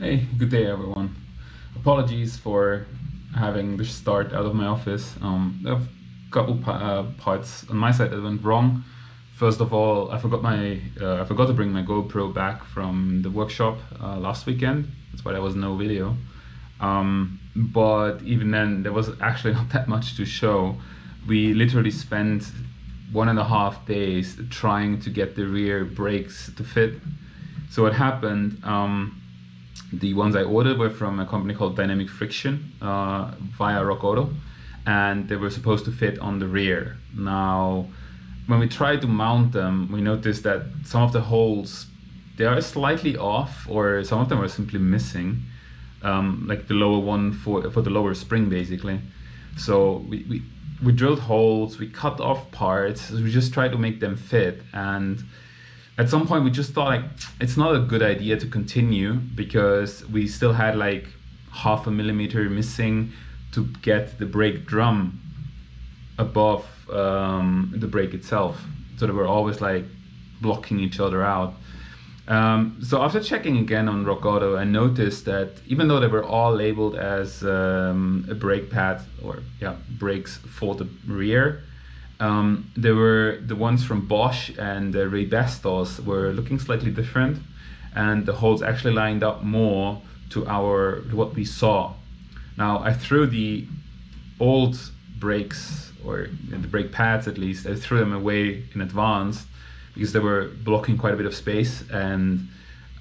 Hey, good day everyone. Apologies for having the start out of my office. Um, there a couple uh, parts on my side that went wrong. First of all, I forgot my uh, I forgot to bring my GoPro back from the workshop uh, last weekend. That's why there was no video. Um, but even then, there was actually not that much to show. We literally spent one and a half days trying to get the rear brakes to fit. So what happened? Um, the ones I ordered were from a company called Dynamic Friction uh, via Rock Auto, and they were supposed to fit on the rear. Now, when we tried to mount them, we noticed that some of the holes they are slightly off, or some of them are simply missing, um, like the lower one for for the lower spring, basically. So we, we we drilled holes, we cut off parts, we just tried to make them fit, and at some point we just thought like it's not a good idea to continue because we still had like half a millimeter missing to get the brake drum above um, the brake itself. So they were always like blocking each other out. Um, so after checking again on rock auto i noticed that even though they were all labeled as um, a brake pad or yeah brakes for the rear um, there were the ones from Bosch and uh, Raybestos were looking slightly different, and the holes actually lined up more to our what we saw. Now I threw the old brakes or the brake pads at least. I threw them away in advance because they were blocking quite a bit of space and.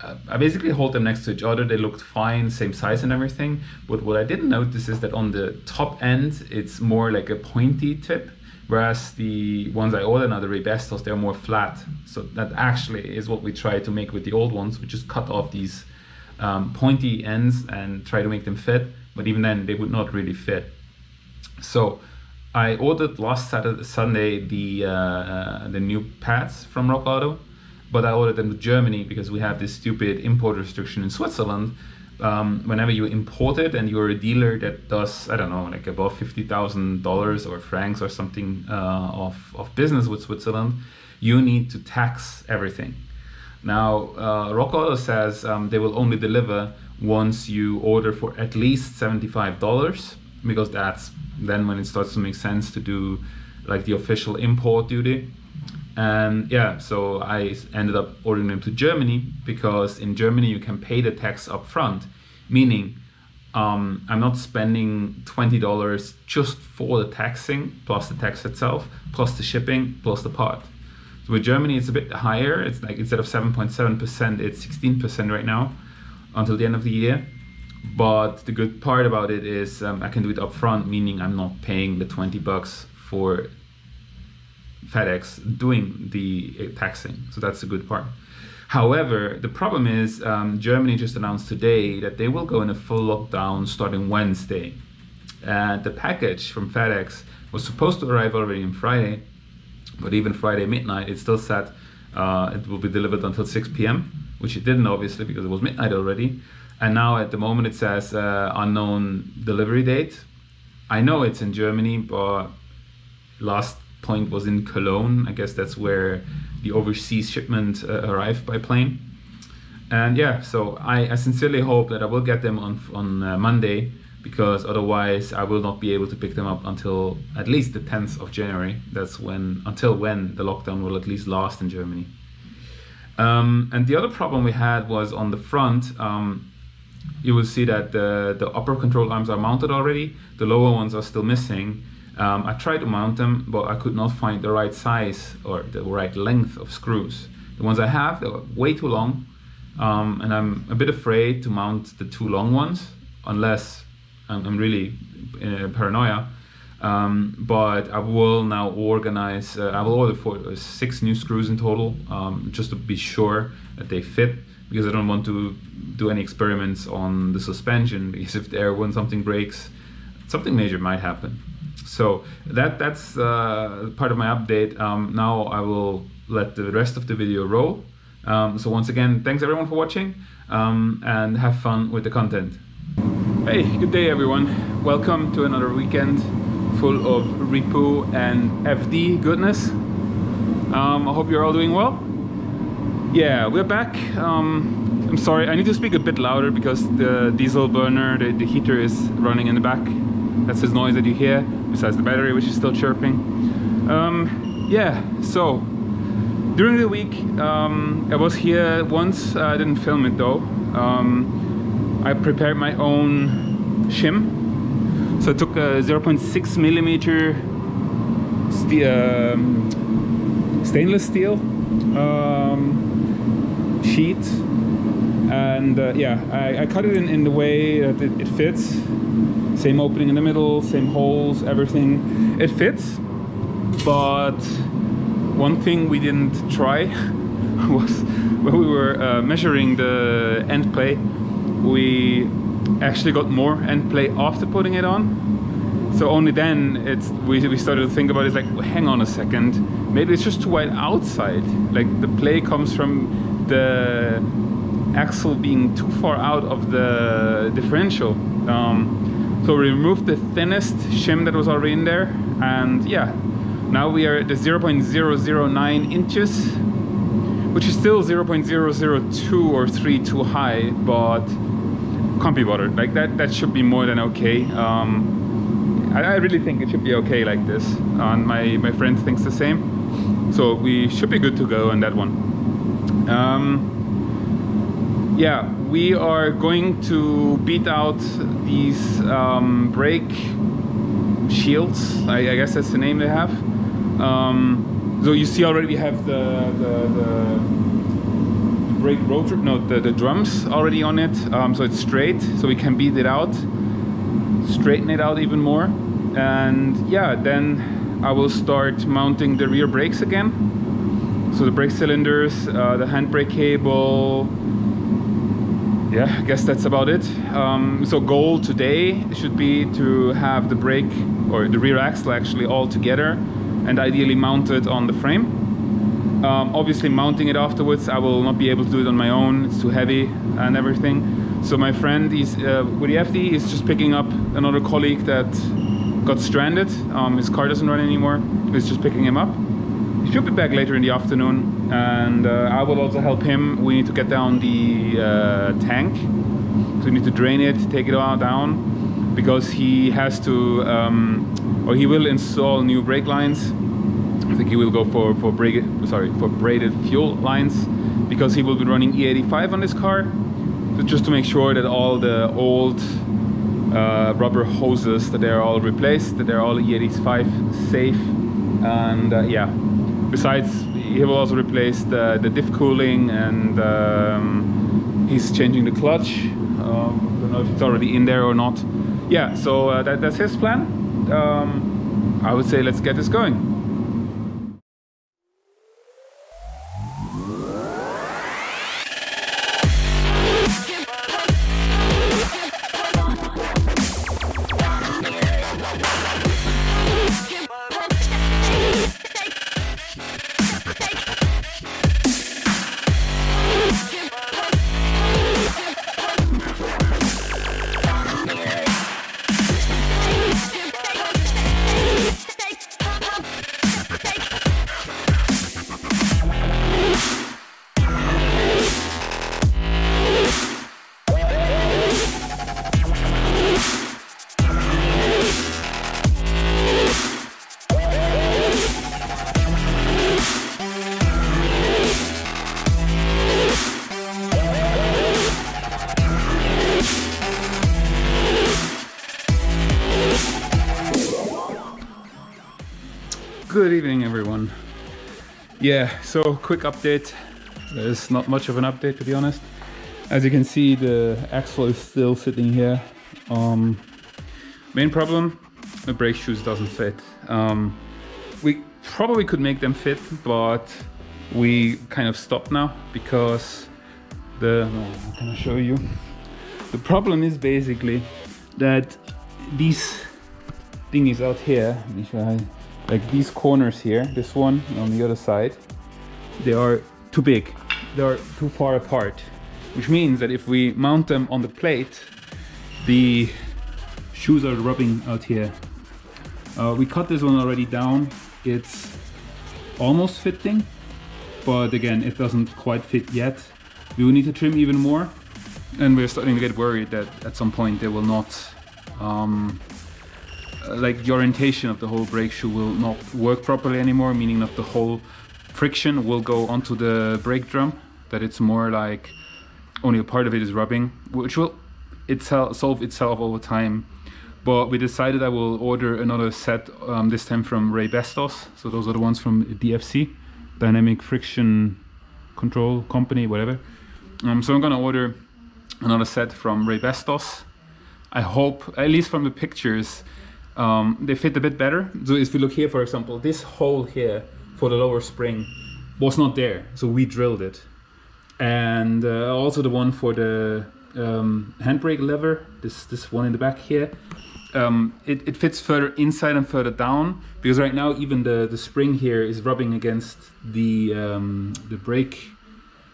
Uh, I basically hold them next to each other. They looked fine, same size and everything. But what I didn't notice is that on the top end, it's more like a pointy tip whereas the ones I ordered now, the Raybestos, they're more flat. So that actually is what we try to make with the old ones. We just cut off these um, pointy ends and try to make them fit, but even then they would not really fit. So I ordered last Saturday, Sunday the uh, uh, the new pads from Rock Auto, but I ordered them to Germany because we have this stupid import restriction in Switzerland um, whenever you import it and you're a dealer that does I don't know like above fifty thousand dollars or francs or something uh, of of business with Switzerland, you need to tax everything. Now uh, Rock Auto says um, they will only deliver once you order for at least seventy five dollars because that's then when it starts to make sense to do like the official import duty. And yeah, so I ended up ordering them to Germany because in Germany you can pay the tax up front, meaning um, I'm not spending $20 just for the taxing, plus the tax itself, plus the shipping, plus the part. So with Germany, it's a bit higher. It's like instead of 7.7%, it's 16% right now until the end of the year. But the good part about it is um, I can do it upfront, meaning I'm not paying the 20 bucks for FedEx doing the uh, taxing. So that's a good part. However, the problem is um, Germany just announced today that they will go in a full lockdown starting Wednesday. And the package from FedEx was supposed to arrive already on Friday, but even Friday midnight, it still said uh, it will be delivered until 6 p.m., which it didn't obviously because it was midnight already. And now at the moment it says uh, unknown delivery date. I know it's in Germany, but last point was in Cologne. I guess that's where the overseas shipment uh, arrived by plane. And yeah, so I, I, sincerely hope that I will get them on on uh, Monday because otherwise I will not be able to pick them up until at least the 10th of January. That's when until when the lockdown will at least last in Germany. Um, and the other problem we had was on the front. Um, you will see that the, the upper control arms are mounted already. The lower ones are still missing. Um, I tried to mount them, but I could not find the right size or the right length of screws. The ones I have, they're way too long, um, and I'm a bit afraid to mount the too long ones unless I'm, I'm really uh, paranoia. Um, but I will now organize. Uh, I will order for uh, six new screws in total, um, just to be sure that they fit. Because I don't want to do any experiments on the suspension. Because if there, when something breaks, something major might happen. So that that's uh, part of my update. Um, now I will let the rest of the video roll. Um, so once again, thanks everyone for watching um, and have fun with the content. Hey, good day everyone. Welcome to another weekend full of REPU and FD goodness. Um, I hope you're all doing well. Yeah, we're back. Um, I'm sorry, I need to speak a bit louder because the diesel burner, the, the heater is running in the back. That's the noise that you hear, besides the battery which is still chirping. Um, yeah, so during the week um, I was here once, I didn't film it though. Um, I prepared my own shim. So I took a 0.6 millimeter um, stainless steel um, sheet and uh, yeah I, I, cut it in, in the way that it, it, fits. Same opening in the middle same holes everything. It fits but one thing we didn't try was when we were uh, measuring the end play we actually got more end play after putting it on. So only then it's we, we started to think about it like hang on a second. Maybe it's just too wide outside. Like the play comes from the axle being too far out of the differential. Um, so we removed the thinnest shim that was already in there and yeah now we are at the 0.009 inches which is still 0.002 or 3 too high but can't be bothered. Like that that should be more than okay. Um, I, I really think it should be okay like this and my, my friend thinks the same. So we should be good to go on that one. Um, yeah we are going to beat out these um, brake shields I, I, guess that's the name they have. Um, so you see already we have the, the, the brake rotor no the, the drums already on it um, so it's straight so we can beat it out straighten it out even more. And yeah then I will start mounting the rear brakes again. So the brake cylinders uh, the handbrake cable yeah I guess that's about it um, so goal today should be to have the brake or the rear axle actually all together and ideally mounted on the frame um, obviously mounting it afterwards I will not be able to do it on my own it's too heavy and everything so my friend is uh, FD is just picking up another colleague that got stranded. Um, his car doesn't run anymore. He's just picking him up. Should be back later in the afternoon, and uh, I will also help him. We need to get down the uh, tank. So we need to drain it, take it all down, because he has to, um, or he will install new brake lines. I think he will go for for brake, sorry, for braided fuel lines, because he will be running E85 on this car. So just to make sure that all the old uh, rubber hoses that they're all replaced, that they're all E85 safe. And uh, yeah, besides, he will also replace the, the diff cooling and um, he's changing the clutch. Um, don't know if it's already in there or not. Yeah, so uh, that, that's his plan. Um, I would say let's get this going. Good evening, everyone. Yeah, so quick update. There's not much of an update, to be honest. As you can see, the axle is still sitting here. Um, main problem, the brake shoes doesn't fit. Um, we probably could make them fit, but we kind of stopped now because the, can I show you? The problem is basically that these thingies out here, show you like these corners here, this one on the other side, they are too big. They are too far apart, which means that if we mount them on the plate, the shoes are rubbing out here. Uh, we cut this one already down. It's almost fitting, but again, it doesn't quite fit yet. we will need to trim even more. And we're starting to get worried that at some point they will not, um, like the orientation of the whole brake shoe will not work properly anymore, meaning that the whole friction will go onto the brake drum, that it's more like only a part of it is rubbing, which will itself solve itself over time. But we decided I will order another set um, this time from Raybestos. So those are the ones from DFC, Dynamic Friction Control Company, whatever. Um, so I'm gonna order another set from Raybestos. I hope, at least from the pictures, um, they fit a bit better. So if you look here, for example, this hole here for the lower spring was not there, so we drilled it. And uh, also the one for the um, handbrake lever, this this one in the back here, um, it, it fits further inside and further down because right now even the, the spring here is rubbing against the um, the brake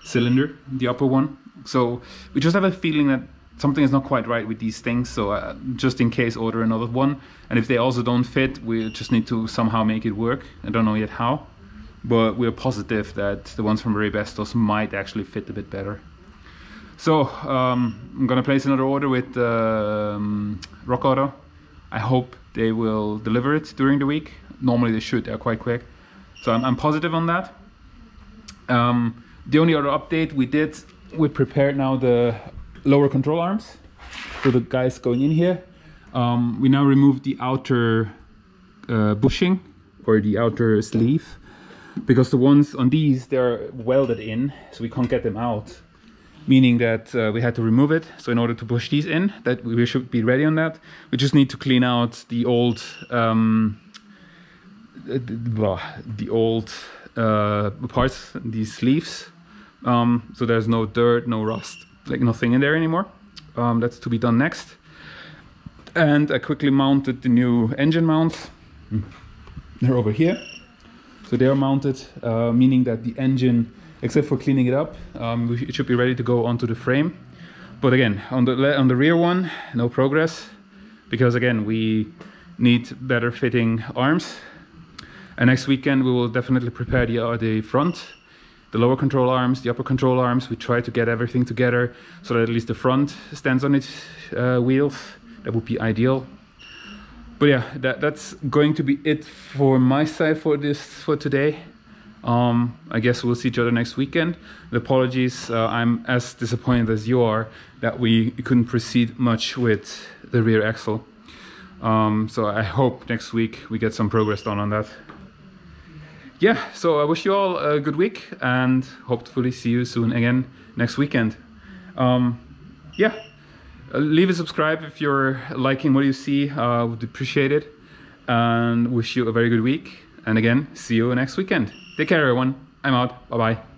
cylinder, the upper one. So we just have a feeling that something is not quite right with these things. So uh, just in case, order another one. And if they also don't fit, we just need to somehow make it work. I don't know yet how, but we're positive that the ones from Raybestos might actually fit a bit better. So um, I'm gonna place another order with um, Rock Auto. I hope they will deliver it during the week. Normally they should, they're quite quick. So I'm, I'm positive on that. Um, the only other update we did, we prepared now the lower control arms for the guys going in here. Um, we now remove the outer uh, bushing or the outer sleeve because the ones on these they're welded in so we can't get them out meaning that uh, we had to remove it. So in order to push these in that we should be ready on that. We just need to clean out the old um, the old uh, parts these sleeves um, so there's no dirt no rust like nothing in there anymore. Um, that's to be done next. And I quickly mounted the new engine mounts. They're over here. So they are mounted uh, meaning that the engine except for cleaning it up um, it should be ready to go onto the frame. But again on the on the rear one no progress because again we need better fitting arms. And next weekend we will definitely prepare the, uh, the front the lower control arms, the upper control arms. We try to get everything together so that at least the front stands on its uh, wheels. That would be ideal. But yeah, that, that's going to be it for my side for this for today. Um, I guess we'll see each other next weekend. The apologies, uh, I'm as disappointed as you are that we couldn't proceed much with the rear axle. Um, so I hope next week we get some progress done on that yeah, so I wish you all a good week and hopefully see you soon again next weekend. Um, yeah, uh, leave a subscribe if you're liking what you see. I uh, would appreciate it and wish you a very good week. And again, see you next weekend. Take care, everyone. I'm out. Bye bye.